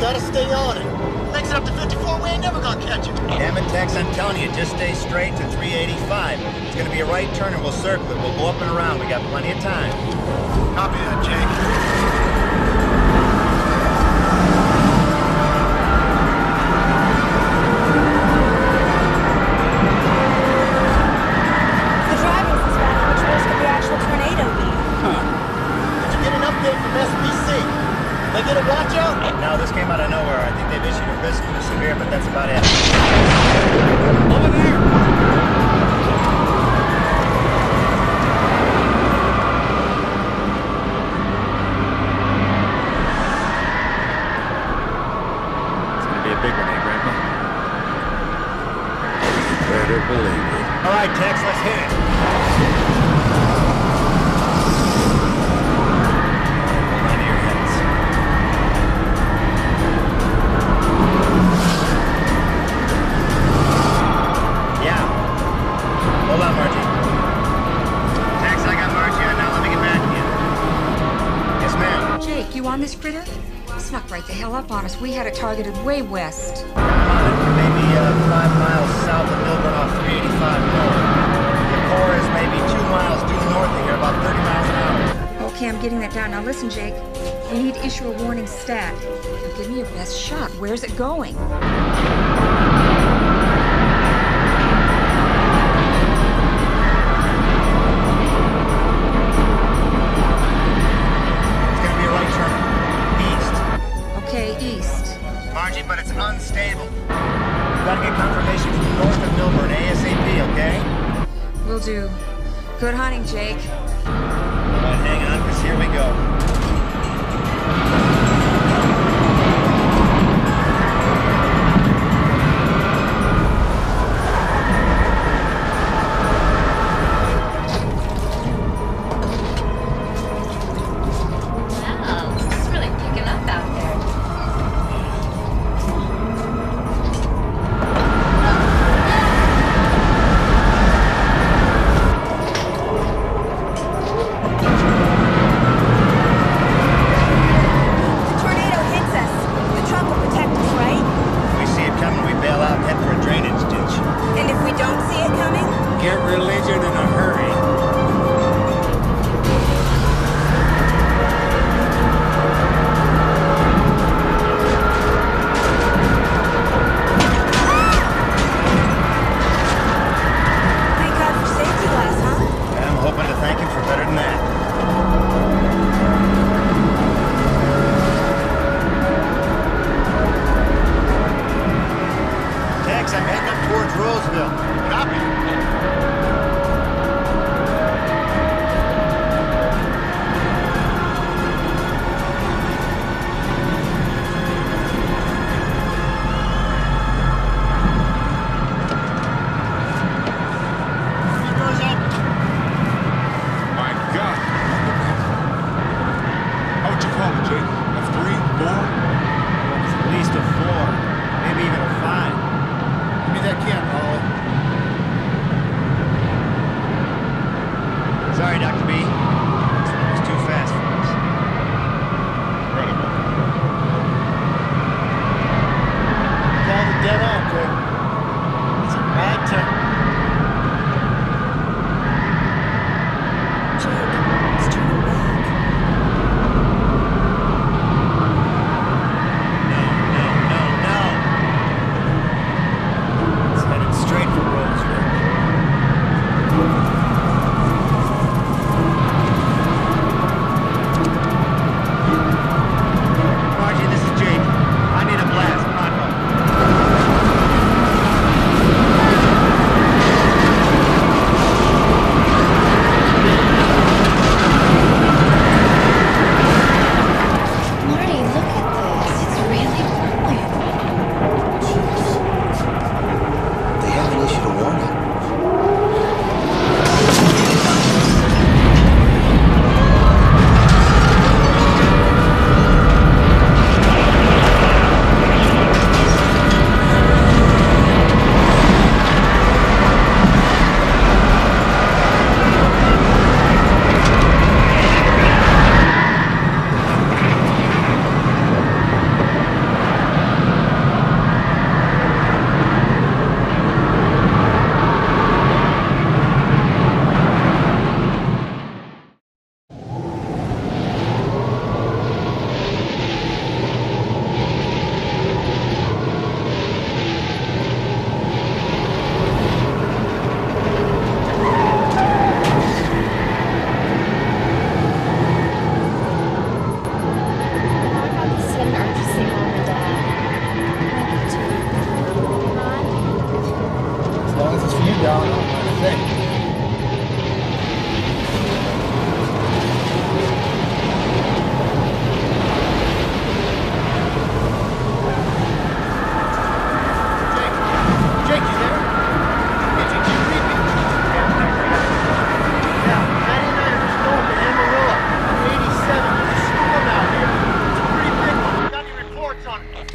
Gotta stay on it. Makes it up to 54, we ain't never gonna catch it. Damn it, Tex, I'm telling you, just stay straight to 385. It's gonna be a right turn and we'll circle it. We'll go up and around. We got plenty of time. Copy that, Jake. be? Huh. Did you get an update from SPC? They did a watch out. Now this came out of nowhere. I think they've issued a risk for severe, but that's about it. hell up on us. We had it targeted way west. Maybe uh, five miles south of Milburn off 385 North. The core is maybe two miles due north of here, about 30 miles an hour. Okay, I'm getting that down. Now listen, Jake. We need to issue a warning stat. Now give me your best shot. Where's it going? Good hunting, Jake.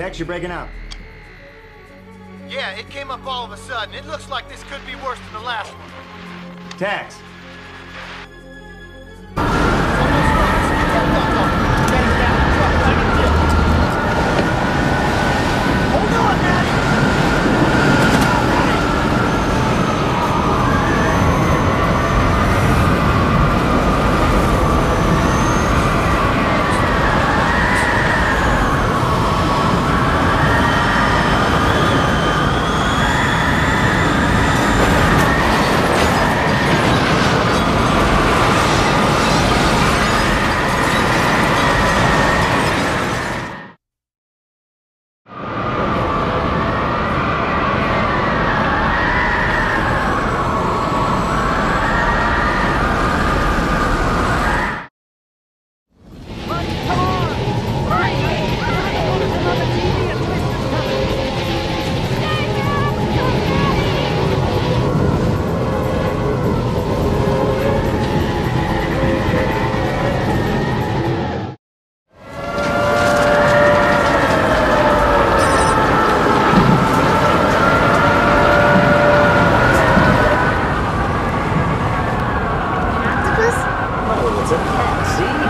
Tex, you're breaking up. Yeah, it came up all of a sudden. It looks like this could be worse than the last one. Tex, a cat, see?